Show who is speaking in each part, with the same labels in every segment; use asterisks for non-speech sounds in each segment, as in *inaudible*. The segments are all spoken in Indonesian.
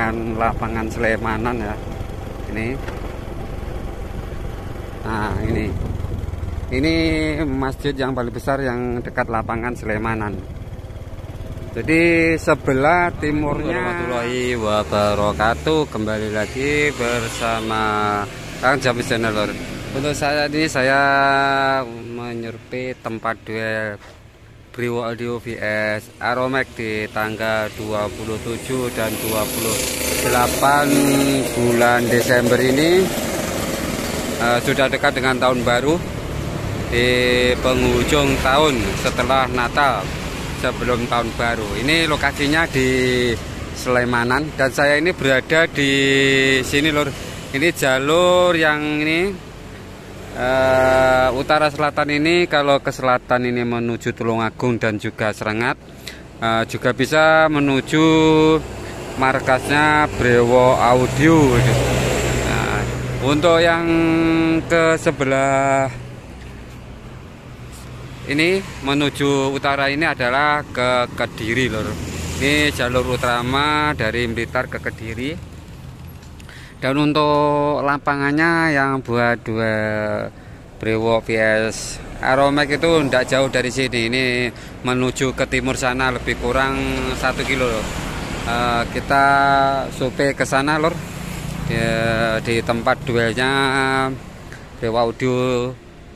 Speaker 1: dengan lapangan Slemanan ya. Ini. Nah, ini. Ini masjid yang paling besar yang dekat lapangan Slemanan. Jadi sebelah timurnya
Speaker 2: warahmatullahi wabarakatuh kembali lagi bersama Kang Jamis Channel. Untuk saya ini saya menyerpi tempat duel Briwo Audio VS Aromek di tanggal 27 dan 28 bulan Desember ini uh, sudah dekat dengan tahun baru di penghujung tahun setelah Natal sebelum tahun baru. Ini lokasinya di Slemanan dan saya ini berada di sini lor. Ini jalur yang ini uh, utara selatan ini kalau ke selatan ini menuju Tulungagung dan juga Serengat uh, juga bisa menuju markasnya Brewo Audio. Nah, untuk yang ke sebelah ini menuju utara ini adalah ke Kediri lor ini jalur utama dari Blitar ke Kediri dan untuk lapangannya yang buat dua Brewo VS Aromek itu tidak jauh dari sini ini menuju ke timur sana lebih kurang satu kilo. Uh, kita supe ke sana lor di, di tempat duelnya Brewo Audio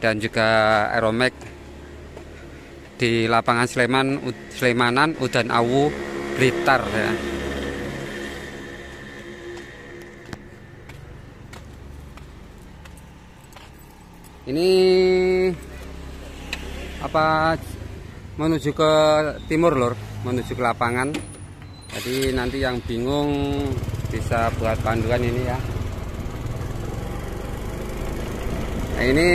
Speaker 2: dan juga Aeromek di lapangan Sleman Slemanan Udan Awu Blitar ya. Ini apa menuju ke timur lor, menuju ke lapangan. Jadi nanti yang bingung bisa buat panduan ini ya. Nah, ini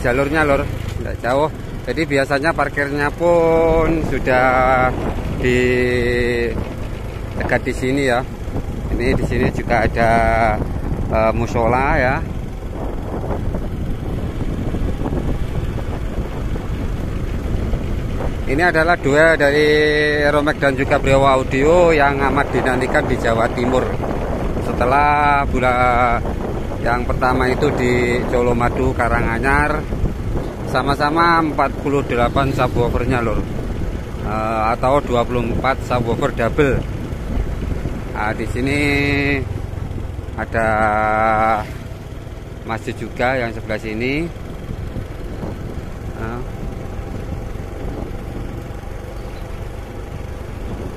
Speaker 2: jalurnya lor, tidak jauh. Jadi biasanya parkirnya pun sudah di dekat di sini ya. Ini di sini juga ada e, musola ya ini adalah dua dari Romek dan juga Brio Audio yang amat dinantikan di Jawa Timur. Setelah bulan yang pertama itu di Colomadu Karanganyar sama-sama 48 subwoofernya lor uh, atau 24 subwoofer double. Nah, di sini ada masjid juga yang sebelah sini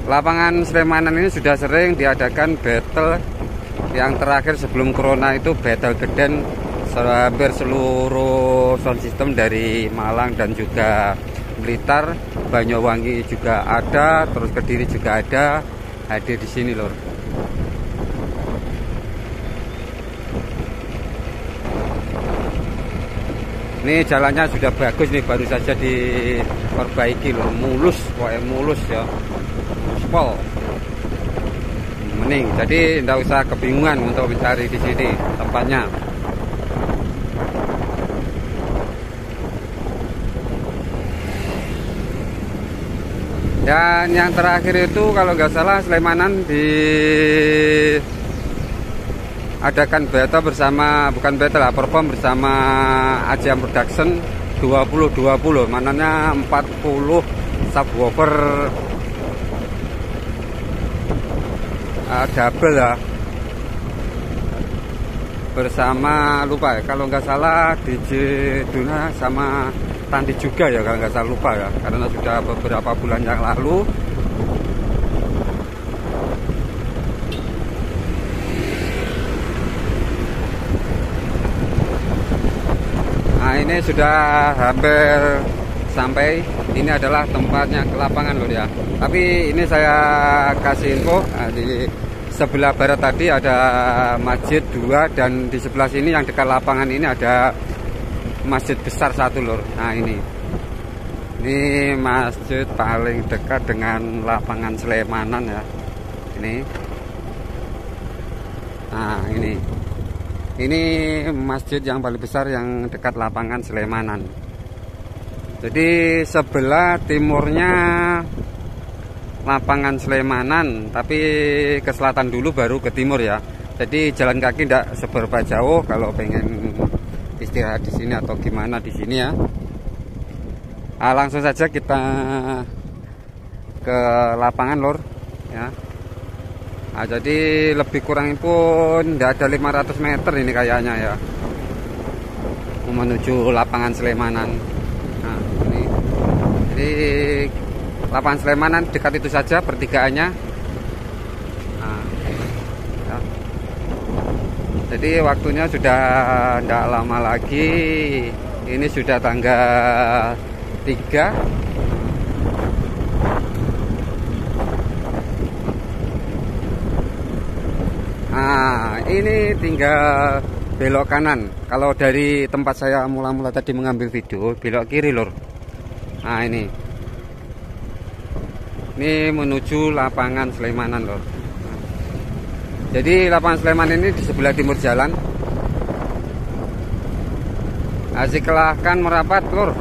Speaker 2: lapangan Slemanan ini sudah sering diadakan battle yang terakhir sebelum corona itu battle geden hampir seluruh sound system dari Malang dan juga Blitar, Banyuwangi juga ada, terus Kediri juga ada, hadir di sini lor. Ini jalannya sudah bagus nih, baru saja diperbaiki loh, mulus, wah mulus ya, spol, mending. Jadi tidak usah kebingungan untuk mencari di sini tempatnya. dan yang terakhir itu kalau nggak salah Slemanan di adakan beta bersama bukan beta lah perform bersama Ajian Production 2020 mananya 40 subwoofer uh, double ya. Bersama lupa ya kalau nggak salah DJ Duna sama Tandi juga ya kalau nggak salah lupa ya. Karena sudah beberapa bulan yang lalu. Nah ini sudah hampir sampai. Ini adalah tempatnya ke lapangan loh ya. Tapi ini saya kasih info nah, di sebelah barat tadi ada masjid dua dan di sebelah sini yang dekat lapangan ini ada masjid besar satu lur. Nah ini. Ini masjid paling dekat dengan lapangan Slemanan ya. Ini. Nah ini. Ini masjid yang paling besar yang dekat lapangan Slemanan jadi sebelah timurnya
Speaker 1: lapangan Slemanan tapi ke selatan dulu baru ke timur ya. Jadi jalan kaki tidak seberapa jauh kalau pengen istirahat di sini atau gimana di sini ya. Nah, langsung saja kita ke lapangan lor ya. Nah, jadi lebih kurang pun tidak ada 500 meter ini kayaknya ya. Menuju lapangan Slemanan. Nah ini. Jadi lapangan Slemanan dekat itu saja pertigaannya nah, ya. jadi waktunya sudah tidak lama lagi ini sudah tanggal 3 Nah, ini tinggal belok kanan. Kalau dari tempat saya mula-mula tadi mengambil video, belok kiri, Lur. Nah, ini. Ini menuju lapangan Slemanan, Lur. Jadi lapangan Sleman ini di sebelah timur jalan. Asik kelahkan merapat, Lur.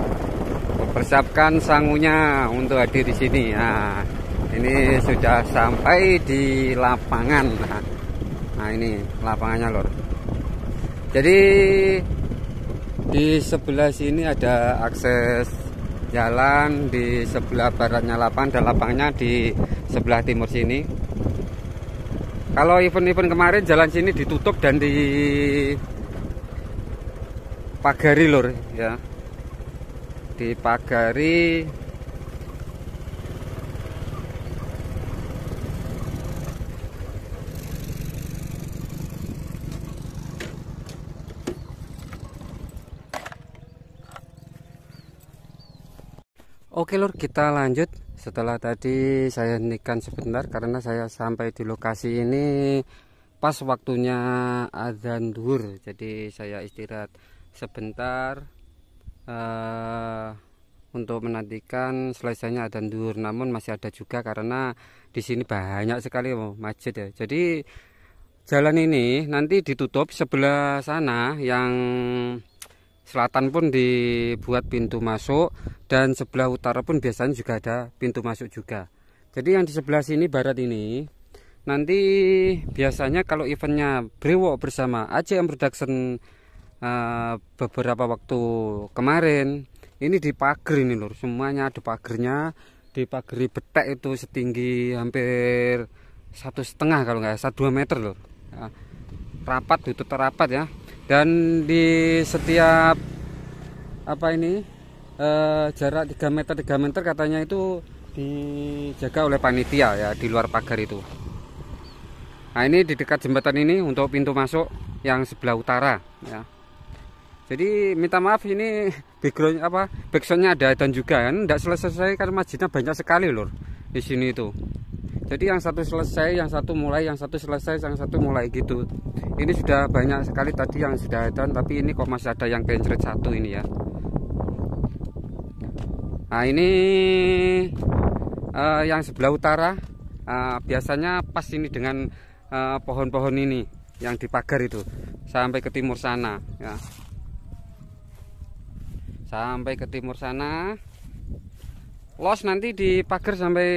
Speaker 1: Persiapkan sangunya untuk hadir di sini. Nah, ini sudah sampai di lapangan. Nah, ini lapangannya lor jadi di sebelah sini ada akses jalan di sebelah baratnya lapangan dan lapangnya di sebelah timur sini. Kalau event-event kemarin jalan sini ditutup dan di pagari lor ya. Dipagari Oke lur kita lanjut. Setelah tadi saya hentikan sebentar karena saya sampai di lokasi ini pas waktunya azan duhur. Jadi saya istirahat sebentar uh, untuk menantikan selesainya azan duhur. Namun masih ada juga karena di sini banyak sekali oh, masjid ya. Jadi jalan ini nanti ditutup sebelah sana yang selatan pun dibuat pintu masuk dan sebelah utara pun biasanya juga ada pintu masuk juga. Jadi yang di sebelah sini barat ini nanti biasanya kalau eventnya brewok bersama ACM Production uh, beberapa waktu kemarin ini di pagar ini lur semuanya ada pagernya di betek itu setinggi hampir satu setengah kalau nggak satu dua meter loh ya, rapat itu terapat ya dan di setiap apa ini eh, jarak 3 meter 3 meter katanya itu dijaga oleh panitia ya di luar pagar itu. Nah ini di dekat jembatan ini untuk pintu masuk yang sebelah utara ya. Jadi minta maaf ini *laughs* background apa backsoundnya ada dan juga kan tidak selesai karena masjidnya banyak sekali lor di sini itu jadi yang satu selesai yang satu mulai yang satu selesai yang satu mulai gitu. Ini sudah banyak sekali tadi yang sudah ada tapi ini kok masih ada yang kencret satu ini ya? Nah ini uh, yang sebelah utara uh, biasanya pas ini dengan eh, pohon-pohon uh, ini yang dipagar itu sampai ke timur sana ya. Sampai ke timur sana. Los nanti dipagar sampai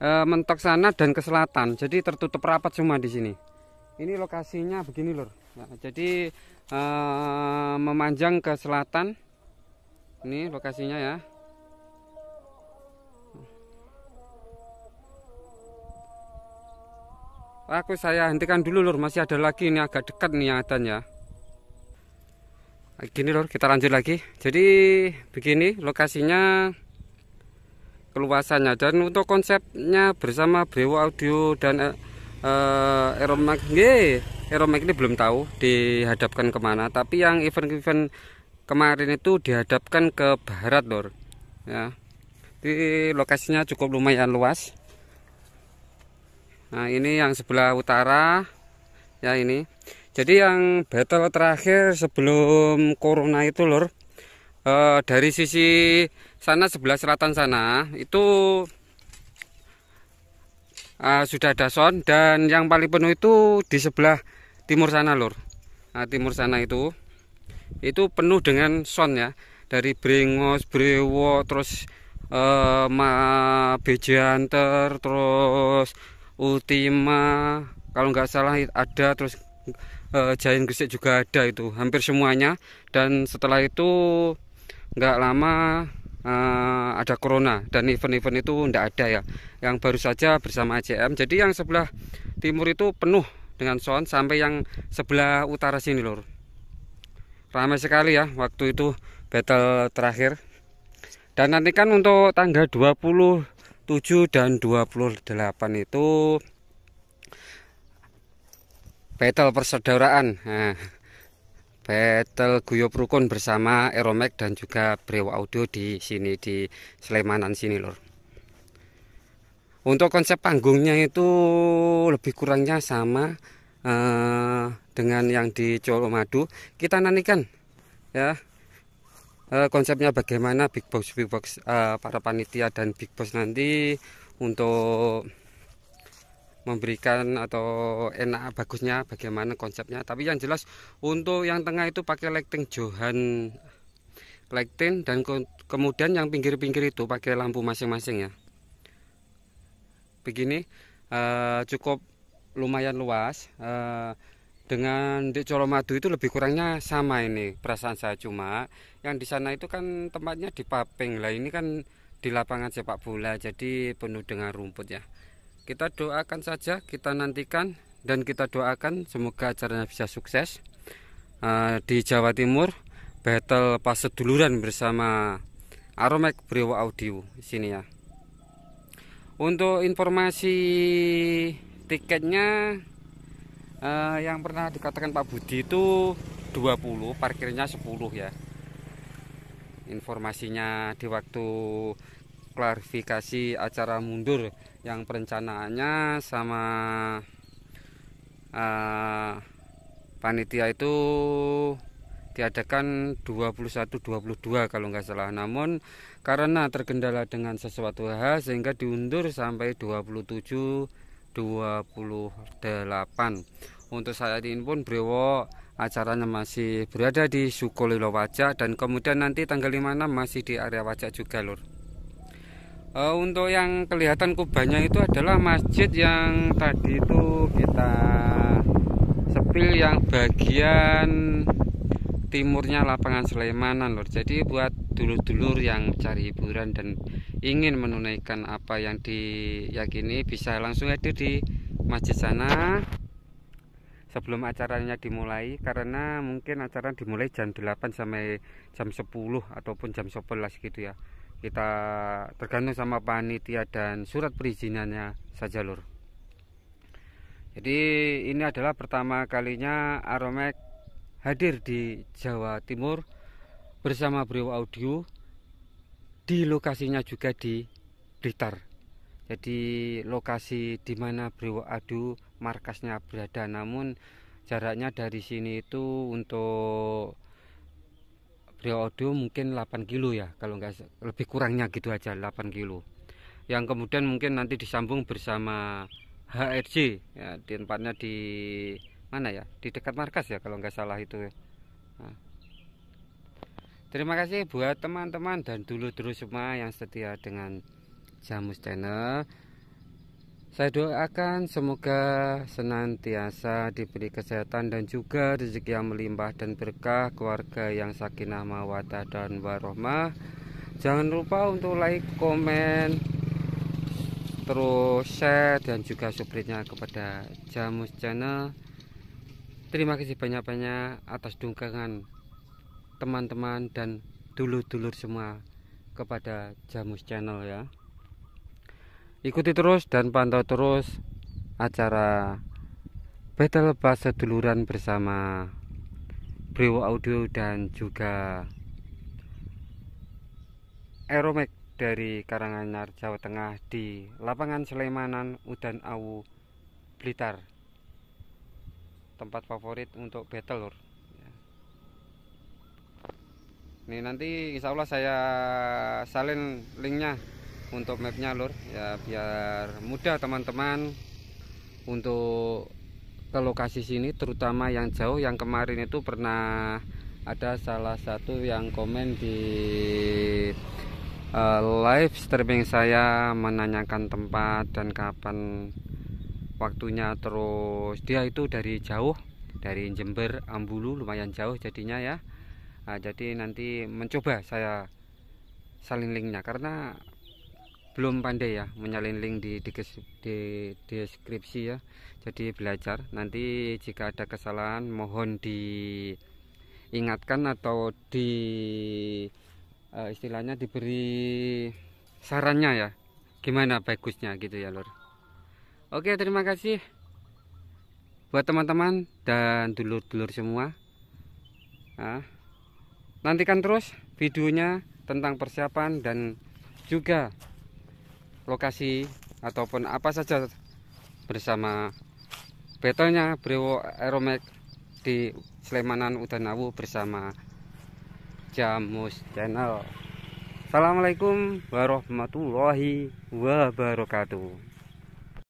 Speaker 1: e, mentok sana dan ke selatan. Jadi tertutup rapat semua di sini. Ini lokasinya begini lur. Ya, jadi e, memanjang ke selatan. Ini lokasinya ya. Aku saya hentikan dulu lur. Masih ada lagi ini agak dekat nih yang ya gini lur kita lanjut lagi. Jadi begini lokasinya keluasannya. Dan untuk konsepnya bersama Brewo Audio dan uh, eh, Aeromax. Aeromax ini belum tahu dihadapkan ke mana tapi yang event-event kemarin itu dihadapkan ke barat lor ya. Di lokasinya cukup lumayan luas. Nah ini yang sebelah utara ya ini. Jadi yang battle terakhir sebelum corona itu lor uh, dari sisi sana sebelah selatan sana itu uh, sudah ada sound dan yang paling penuh itu di sebelah timur sana lor nah, timur sana itu itu penuh dengan sound ya. Dari Brengos, Brewo, terus
Speaker 2: uh, ma BJ Hunter terus Ultima kalau nggak salah ada terus uh, Giant Gresik juga ada itu hampir semuanya. Dan setelah itu nggak lama uh, ada corona dan event-event itu nggak ada ya. Yang baru saja bersama ACM jadi yang sebelah timur itu penuh dengan sound sampai yang sebelah utara sini lor ramai sekali ya waktu itu battle terakhir. Dan nanti kan untuk tanggal 27 dan 28 itu battle persaudaraan. Nah, battle guyup rukun bersama Eromek dan juga Brewa Audio di sini di Slemanan sini lor untuk konsep panggungnya itu lebih kurangnya sama uh, dengan yang di Colomadu. Kita nantikan ya uh, konsepnya bagaimana big box big box uh, para panitia dan big box nanti untuk memberikan atau enak bagusnya bagaimana konsepnya. Tapi yang jelas untuk yang tengah itu pakai lighting Johan lighting dan ke kemudian yang pinggir-pinggir itu pakai lampu masing-masing ya. Begini uh, cukup lumayan luas uh, dengan di Colomadu itu lebih kurangnya sama ini perasaan saya cuma. Yang di sana itu kan tempatnya di Papeng lah ini kan di lapangan sepak bola jadi penuh dengan rumput ya kita doakan saja kita nantikan dan kita doakan semoga acaranya bisa sukses. Uh, di Jawa Timur battle pas seduluran bersama Aromek Brewa Audio sini ya. Untuk informasi tiketnya uh, yang pernah dikatakan Pak Budi itu 20 parkirnya 10 ya. Informasinya di waktu klarifikasi acara mundur yang perencanaannya sama uh, panitia itu diadakan 21-22 kalau nggak salah. Namun karena terkendala dengan sesuatu hal sehingga diundur sampai 27 28 untuk saat ini pun Brewo acaranya masih berada di Sukolilo Wajak dan kemudian nanti tanggal 56 masih di area Wajak juga lur uh, untuk yang kelihatan kubahnya itu adalah masjid yang tadi itu kita sepil yang bagian timurnya lapangan Sulaimanan lur. Jadi buat dulur-dulur yang cari hiburan dan ingin menunaikan apa yang diyakini bisa langsung hadir di masjid sana. Sebelum acaranya dimulai karena mungkin acara dimulai jam 8 sampai jam 10 ataupun jam 11 gitu ya kita tergantung sama panitia dan surat perizinannya saja lur jadi ini adalah pertama kalinya Aromek hadir di Jawa Timur bersama Brio Audio di lokasinya juga di Blitar. Jadi lokasi di mana Brio Audio markasnya berada namun jaraknya dari sini itu untuk Audio mungkin 8 kilo ya kalau nggak lebih kurangnya gitu aja 8 kilo. Yang kemudian mungkin nanti disambung bersama HRJ ya di tempatnya di mana ya? Di dekat markas ya kalau nggak salah itu nah. terima kasih buat teman-teman dan dulu-dulu semua yang setia dengan Jamus Channel saya doakan semoga senantiasa diberi kesehatan dan juga rezeki yang melimpah dan berkah keluarga yang sakinah mawadah dan warohmah jangan lupa untuk like komen terus share dan juga subscribe kepada Jamus Channel Terima kasih banyak-banyak atas dukungan teman-teman dan dulur-dulur semua kepada Jamus Channel ya. Ikuti terus dan pantau terus acara Battle Bahasa Duluran bersama Brewo Audio dan juga Aeromek dari Karanganyar, Jawa Tengah di lapangan Slemanan Udan Awu Blitar. Tempat favorit untuk battle lur. Ini nanti insya Allah saya salin linknya untuk mapnya lur. Ya biar mudah teman-teman untuk ke lokasi sini terutama yang jauh. Yang kemarin itu pernah ada salah satu yang komen di uh, live streaming saya menanyakan tempat dan kapan waktunya. Terus dia itu dari jauh dari Jember Ambulu lumayan jauh jadinya ya. Nah, jadi nanti mencoba saya salin linknya karena belum pandai ya menyalin link di, di, di deskripsi ya. Jadi belajar. Nanti jika ada kesalahan mohon diingatkan atau di uh, istilahnya diberi sarannya ya. Gimana bagusnya gitu ya lor oke terima kasih buat teman-teman dan dulur-dulur semua. Nah, nantikan terus videonya tentang persiapan dan juga lokasi ataupun apa saja bersama betulnya Brewo Aeromek di Slemanan Udanawu bersama Jamus Channel. Assalamualaikum warahmatullahi wabarakatuh.